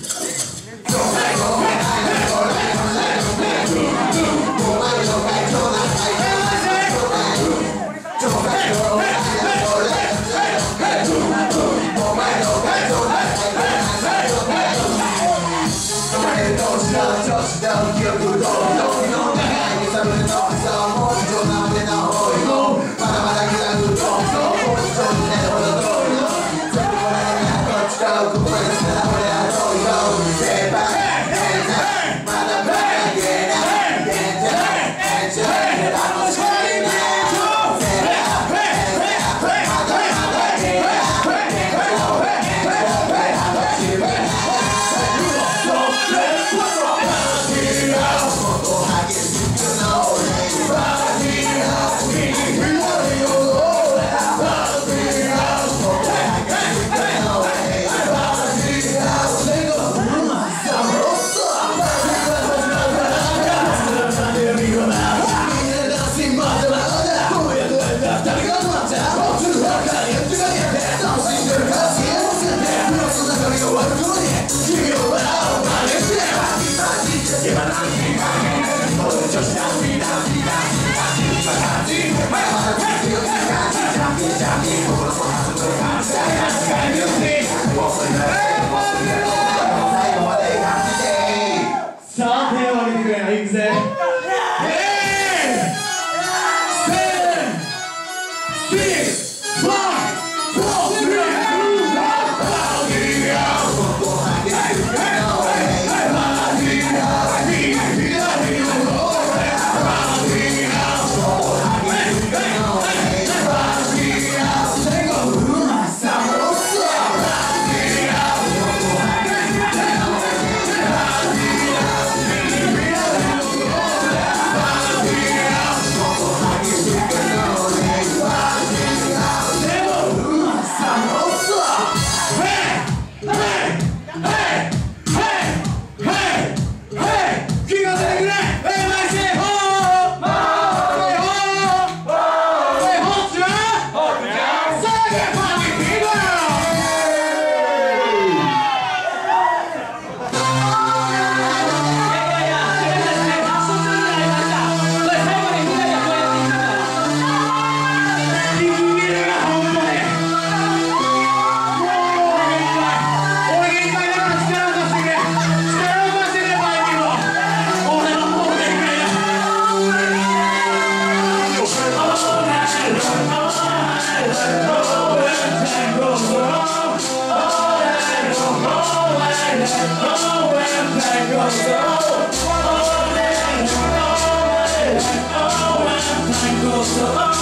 Yeah. Wow. You're